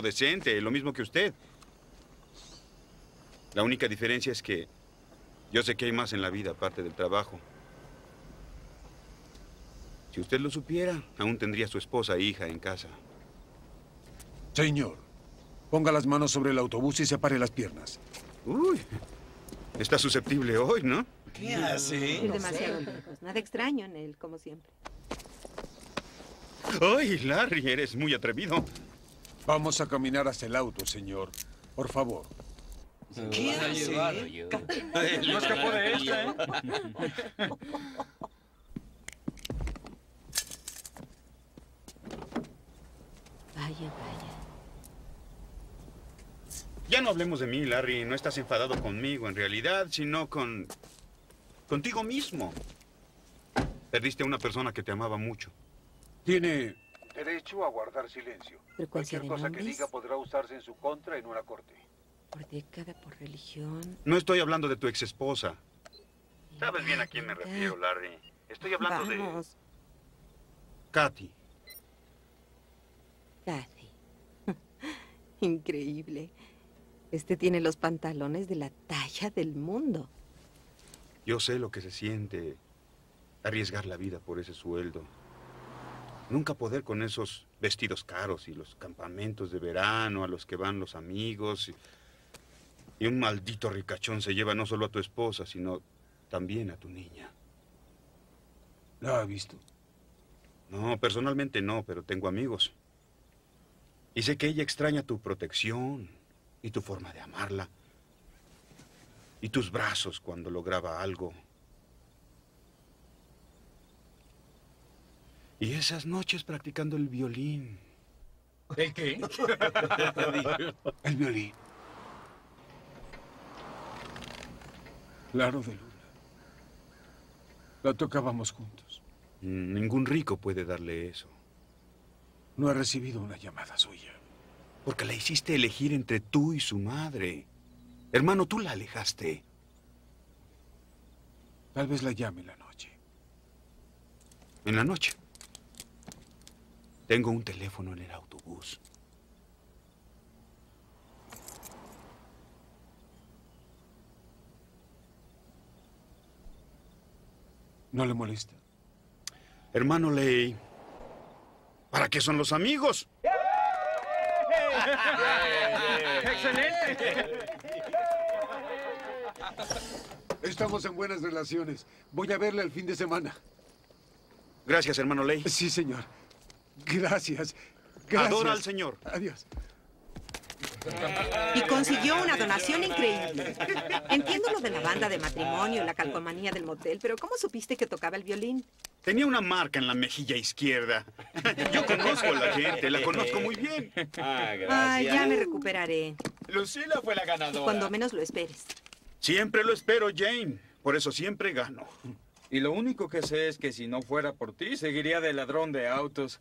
decente, lo mismo que usted. La única diferencia es que yo sé que hay más en la vida aparte del trabajo. Si usted lo supiera, aún tendría su esposa e hija en casa. Señor, ponga las manos sobre el autobús y separe las piernas. Uy, está susceptible hoy, ¿no? ¿Qué hace? Es demasiado lejos. Nada extraño en él, como siempre. Ay, Larry, eres muy atrevido. Vamos a caminar hacia el auto, señor. Por favor. ¿Qué hace? No escapó de esta, ¿eh? Vaya, vaya. Ya no hablemos de mí, Larry. No estás enfadado conmigo en realidad, sino con... contigo mismo. Perdiste a una persona que te amaba mucho. Tiene derecho a guardar silencio. Frecuencia Cualquier de cosa que diga podrá usarse en su contra en una corte. Por década, por religión. No estoy hablando de tu exesposa. Sabes bien a quién me refiero, Larry. Estoy hablando de Vamos, Katy. Kathy. Increíble. Este tiene los pantalones de la talla del mundo. Yo sé lo que se siente arriesgar la vida por ese sueldo. Nunca poder con esos vestidos caros y los campamentos de verano a los que van los amigos. Y, y un maldito ricachón se lleva no solo a tu esposa, sino también a tu niña. ¿La ha visto? No, personalmente no, pero tengo amigos. Y sé que ella extraña tu protección y tu forma de amarla. Y tus brazos cuando lograba algo. Y esas noches practicando el violín. ¿El qué? El violín. Claro de luna. La tocábamos juntos. Ningún rico puede darle eso. No he recibido una llamada suya. Porque la hiciste elegir entre tú y su madre. Hermano, tú la alejaste. Tal vez la llame en la noche. En la noche. Tengo un teléfono en el autobús. ¿No le molesta? Hermano Ley, ¿para qué son los amigos? ¡Excelente! Estamos en buenas relaciones. Voy a verle el fin de semana. Gracias, hermano Ley. Sí, señor. Gracias. Gracias. Adora al Señor. Adiós. Y consiguió una donación increíble. Entiendo lo de la banda de matrimonio y la calcomanía del motel, pero ¿cómo supiste que tocaba el violín? Tenía una marca en la mejilla izquierda. Yo conozco a la gente, la conozco muy bien. Ah, gracias. Ay, ya me recuperaré. Lucila fue la ganadora. Cuando menos lo esperes. Siempre lo espero, Jane. Por eso siempre gano. Y lo único que sé es que si no fuera por ti, seguiría de ladrón de autos.